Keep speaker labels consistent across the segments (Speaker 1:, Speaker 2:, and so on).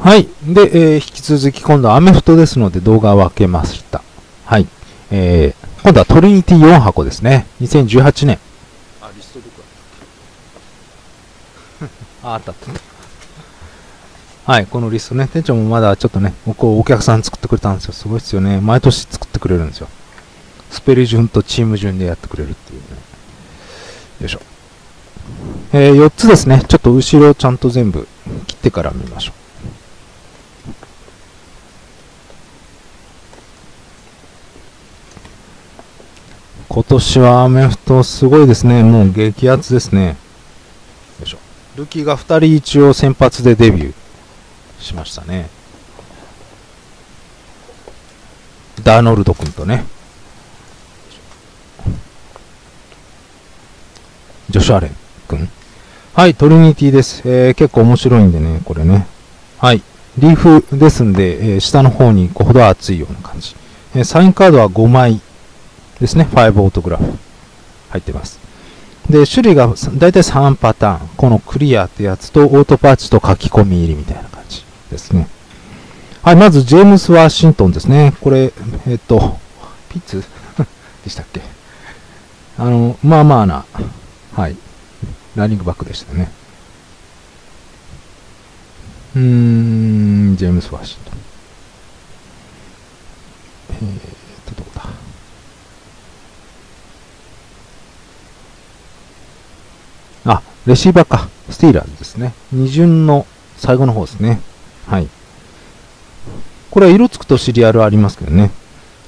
Speaker 1: はい。で、えー引き続き今度はアメフトですので動画を分けました。はい。えー今度はトリニティ4箱ですね。2018年。あ、リストどこ ああったあった。はい、このリストね、店長もまだちょっとね、こうお客さん作ってくれたんですよ。すごいですよね。毎年作ってくれるんですよ。スペル順とチーム順でやってくれるっていうね。よいしょ。えー4つですね。ちょっと後ろちゃんと全部切ってから見ましょう。今年はアメフトすごいですね。もう激アツですね。よいしょ。ルキーが2人一応先発でデビューしましたね。ダーノルド君とね。ジョシュアレン君。はい、トリニティです。えー結構面白いんでね、これね。はい。リーフですんで、えー下の方にこうほど厚いような感じ。えーサインカードは5枚ですね。5オートグラフ入ってます。で、種類が大体3パターン。このクリアってやつとオートパッチと書き込み入りみたいな感じですね。はい、まずジェームス・ワシントンですね。これ、えっと、ピッツ？でしたっけ？あの、まあまあな、はい、ランニングバックでしたね。うーん、ジェームス・ワシントン。えーっと、どこだあ、レシーバーか。スティーラーズですね。二巡の最後の方ですね。はい。これは色つくとシリアルありますけどね。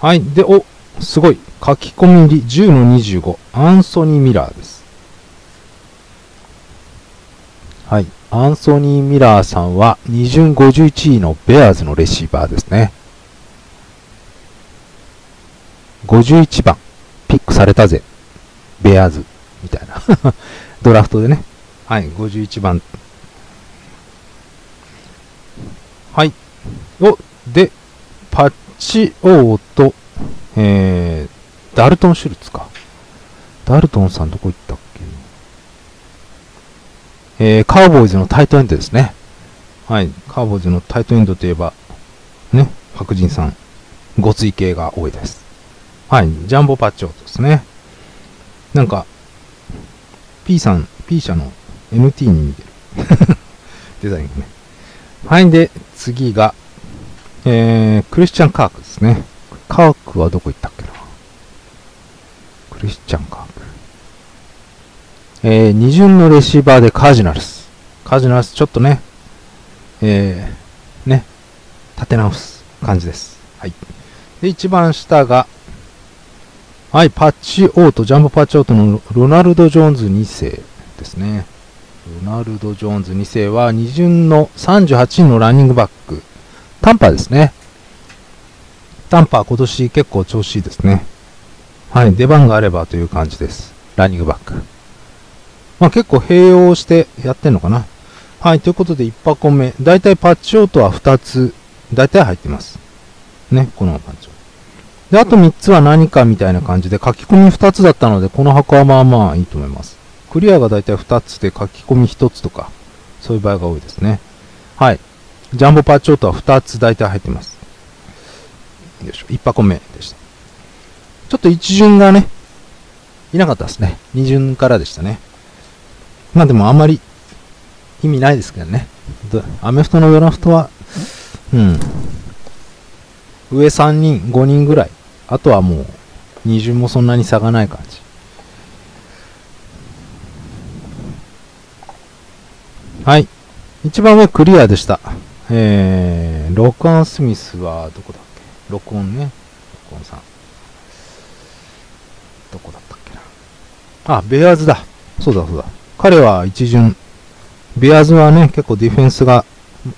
Speaker 1: はい。で、お、すごい。書き込み入り10の25。アンソニー・ミラーです。はい。アンソニー・ミラーさんは二巡51位のベアーズのレシーバーですね。51番。ピックされたぜ。ベアーズ。みたいな。ドラフトでね。はい。51番。はい。お、で、パッチオーと、えー、ダルトン・シュルツか。ダルトンさんどこ行ったっけ？えー、カーボーイズのタイトエンドですね。はい。カーボーイズのタイトエンドといえば、ね、白人さん、ごつい系が多いです。はい。ジャンボパッチオーですね。なんか、P さん、P 社の NT に似てる。デザインがね。はい。で、次が、えー、クリスチャン・カークですね。カークはどこ行ったっけなクリスチャン・カーク。えー、二巡のレシーバーでカージナルス。カージナルス、ちょっとね、えー、ね、立て直す感じです。はい。で、一番下が、はい、パッチオート、ジャンボパッチオートのロナルド・ジョーンズ2世ですね。ロナルド・ジョーンズ2世は二巡の38のランニングバック。タンパーですね。タンパー今年結構調子いいですね。はい、出番があればという感じです。ランニングバック。まあ結構併用してやってんのかな。はい、ということで1箱目。だいたいパッチオートは2つ、だいたい入ってます。ね、このパッチ。で、あと3つは何かみたいな感じで書き込み2つだったので、この箱はまあまあいいと思います。クリアがだいたい2つで書き込み1つとか、そういう場合が多いですね。はい。ジャンボパッチオートは2つ大体入ってます。よいしょ。1箱目でした。ちょっと1巡がね、いなかったですね。2巡からでしたね。まあでもあんまり意味ないですけどね。アメフトのドラフトは、うん。上3人、5人ぐらい。あとはもう、2巡もそんなに差がない感じ。はい。一番上クリアでした。えー、録音スミスはどこだっけ？録音ね。録音さん。どこだったっけな。あ、ベアーズだ。そうだそうだ。彼は一巡。ベアーズはね、結構ディフェンスが、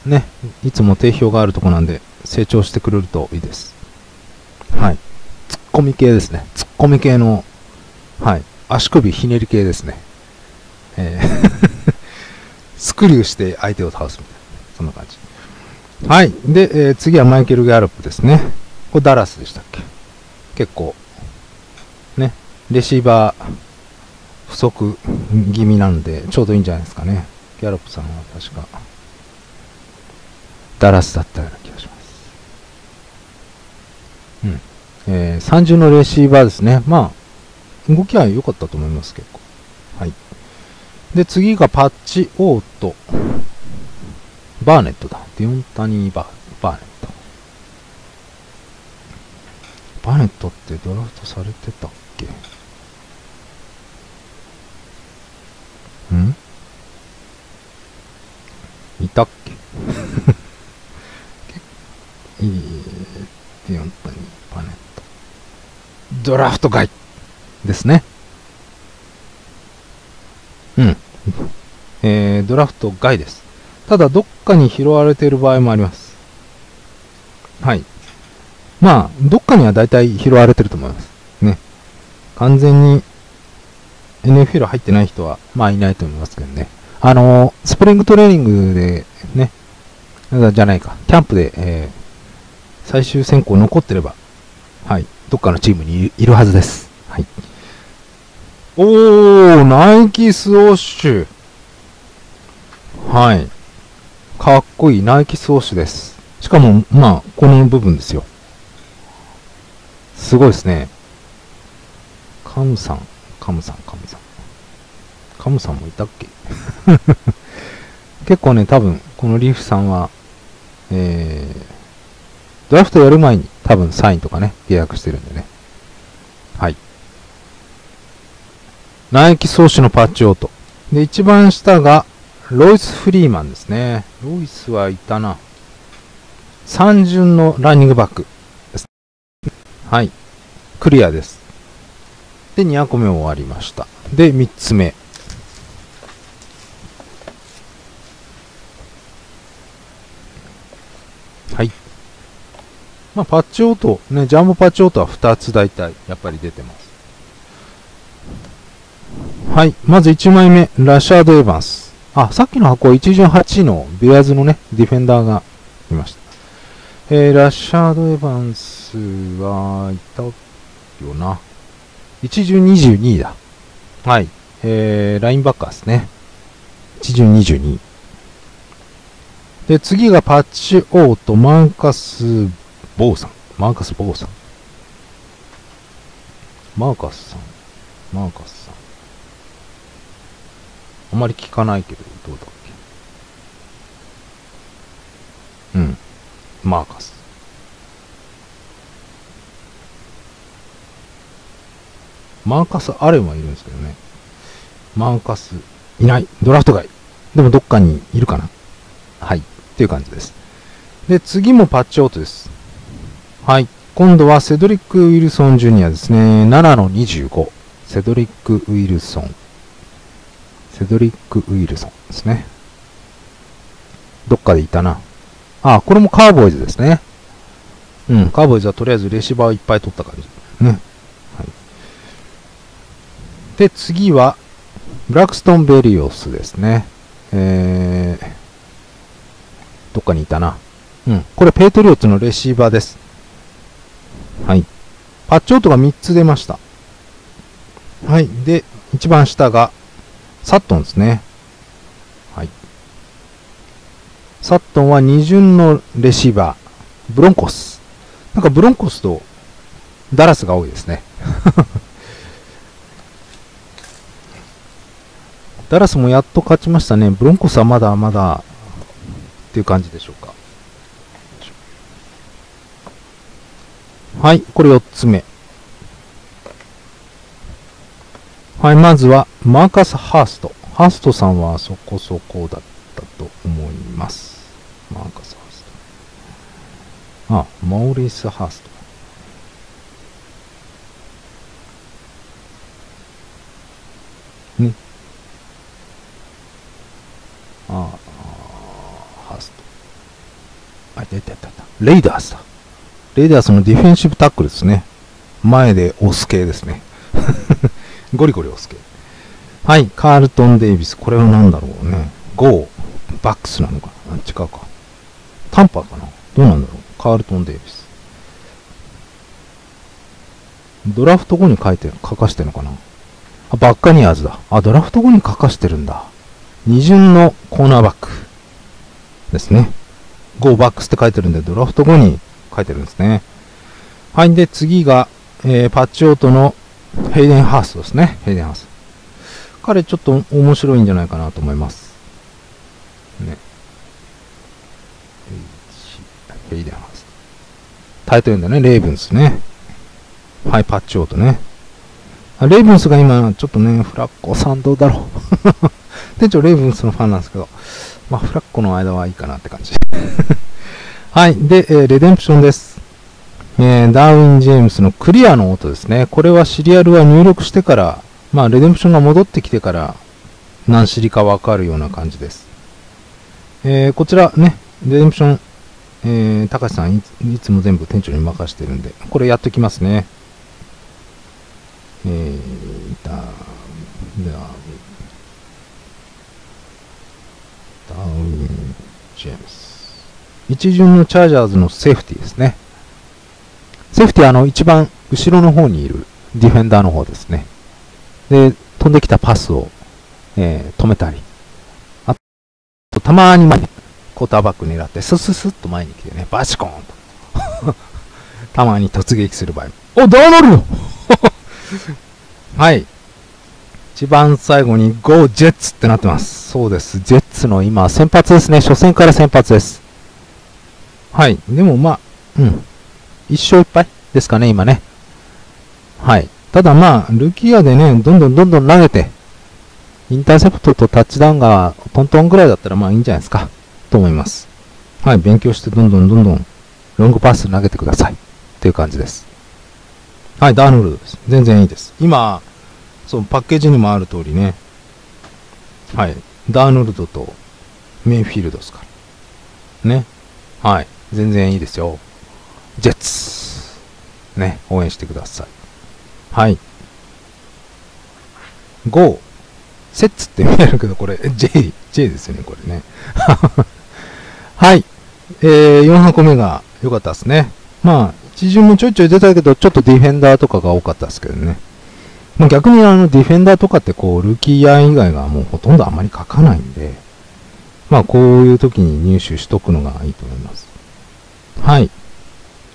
Speaker 1: ね、いつも定評があるとこなんで、成長してくれるといいです。はい。コミ系ですね。ツッコミ系の、はい。足首ひねり系ですね。えー スクリューして相手を倒すみたいな。そんな感じ。はい。で、えー次はマイケル・ギャロップですね。これダラスでしたっけ？結構、ね、レシーバー不足気味なんで、ちょうどいいんじゃないですかね。ギャロップさんは確か。ダラスだったような気がします。うん。えー、30のレシーバーですね。まあ、動きは良かったと思います、結構。はい。で、次がパッチオート。バーネットだ。ディオンタニーバーバーネット。バーネットってドラフトされてたっけんいたっけえー、ディオンタニーバーネット。ドラフト外ですね。うん。えー、ドラフト外です。ただ、どっかに拾われている場合もあります。はい。まあ、どっかには大体拾われてると思います。ね。完全に NFL 入ってない人は、まあいないと思いますけどね。あのー、スプリングトレーニングでね、じゃないか、キャンプで、えー、最終選考残ってれば、はい、どっかのチームにいるはずです。はい。おー、ナイキスウォッシュ。はい。かっこいいナイキスウォッシュです。しかも、まあ、この部分ですよ。すごいですね。カムさん、カムさん、カムさん。カムさんもいたっけ？結構ね、多分、このリーフさんは、えー、ドラフトやる前に多分サインとかね、契約してるんでね。はい。ナイキ創始のパッチオート。で、一番下が、ロイス・フリーマンですね。ロイスはいたな。三巡のランニングバックです。はい。クリアです。で、2個目終わりました。で、3つ目。はい。まあ、パッチオート、ね、ジャンボパッチオートは2つ大体、やっぱり出てます。はい。まず1枚目、ラシャード・エヴァンス。あ、さっきの箱は1巡8のベアーズのね、ディフェンダーがいました。えー、ラシャード・エヴァンスは、いたよな。1巡22だ。はい。えー、ラインバッカーですね。1巡22。で、次がパッチオート、マーカス・ボーさん。マーカス・ボーさん。マーカスさん。マーカスさん。あまり聞かないけど、どうだっけ。うん。マーカス。マーカス・アレンはいるんですけどね。マーカス、いない。ドラフト外。でもどっかにいるかな。はい。っていう感じです。で、次もパッチオートです。はい。今度はセドリック・ウィルソン・ジュニアですね。7の25。セドリック・ウィルソン。セドリック・ウィルソンですね。どっかでいたな。あ、これもカーボーイズですね。うん、カーボーイズはとりあえずレシーバーをいっぱい取った感じ。ね。はい。で、次は、ブラックストン・ベリオスですね。えー、どっかにいたな。うん、これペイトリオッツのレシーバーです。はい。パッチオートが3つ出ました。はい。で、一番下が、サットンですね。はい。サットンは二巡のレシーバー。ブロンコス。なんかブロンコスとダラスが多いですね。ダラスもやっと勝ちましたね。ブロンコスはまだまだっていう感じでしょうか。はい、これ4つ目。はい、まずは、マーカス・ハースト。ハーストさんはそこそこだったと思います。マーカス・ハースト。あ、モーリス・ハースト。ね。ああ、ハースト。あ、出てた。レイダースだ。レイダースのディフェンシブタックルですね。前で押す系ですね。ゴリゴリ押す系。はい、カールトン・デイビス。これは何だろうね。ゴー、バックスなのかな違うか。タンパーかなどうなんだろうカールトン・デイビス。ドラフト後に書いて、書かしてるのかなあ、バッカニアーズだ。あ、ドラフト後に書かしてるんだ。二巡のコーナーバックですね。5バックスって書いてるんで、ドラフト後に書いてるんですね。はい。で、次が、えー、パッチオートのヘイデンハーストですね。ヘイデンハースト。彼ちょっと面白いんじゃないかなと思います。ね。ヘイデンハースト。タイトルんだね、レイブンスね。はい、パッチオートね。レイブンスが今、ちょっとね、フラッコさんどうだろう。店長、レイブンスのファンなんですけど、まあ、フラッコの間はいいかなって感じ。はい。で、えー、レデンプションです。えー、ダーウィン・ジェームスのクリアの音ですね。これはシリアルは入力してから、まあ、レデンプションが戻ってきてから、何シリかわかるような感じです。えー、こちらね、レデンプション、えー、高橋さんいつも全部店長に任してるんで、これやっときますね。えー、ダー、ダーダーウィン・ジェームス。一巡のチャージャーズのセーフティーですね。セーフティーあの一番後ろの方にいるディフェンダーの方ですね。で、飛んできたパスを、えー、止めたり。あと、たまに前に、クォーターバック狙って、スススッと前に来てね、バチコーンと。たまに突撃する場合。お、ダーノルド はい。一番最後に GO ジェッツってなってます。そうです。ジェッツの今、先発ですね。初戦から先発です。はい。でもまあ、うん。一勝一敗ですかね、今ね。はい。ただまあ、ルキアでね、どんどんどんどん投げて、インターセプトとタッチダウンがトントンぐらいだったらまあいいんじゃないですか。と思います。はい。勉強してどんどんどんどんロングパス投げてください。っていう感じです。はい。ダーノルドです。全然いいです。今、そう、パッケージにもある通りね。はい。ダーノルドとメインフィールドですから。ね。はい。全然いいですよ。ジェッツ。ね、応援してください。はい。5、セッツって見えるけど、これ、J、J ですよね、これね。はい。えー、4箱目が良かったですね。まあ、一巡もちょいちょい出たけど、ちょっとディフェンダーとかが多かったですけどね。まあ、逆にあの、ディフェンダーとかってこう、ルーキーヤー以外がもうほとんどあんまり書かないんで、まあ、こういう時に入手しとくのがいいと思います。はい。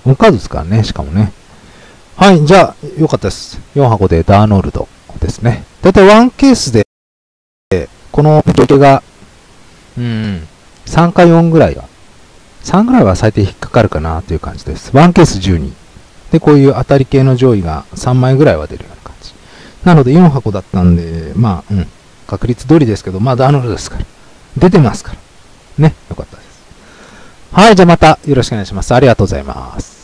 Speaker 1: おかずですからね、しかもね。はい、じゃあ、よかったです。4箱でダーノルドですね。だいたい1ケースで、この状況が、うん、3か4ぐらいは、3ぐらいは最低引っかかるかなという感じです。1ケース12。で、こういう当たり系の上位が3枚ぐらいは出るような感じ。なので4箱だったんで、まあ、うん、確率通りですけど、まあダーノルドですから。出てますから。ね、よかったです。はい、じゃあまたよろしくお願いします。ありがとうございます。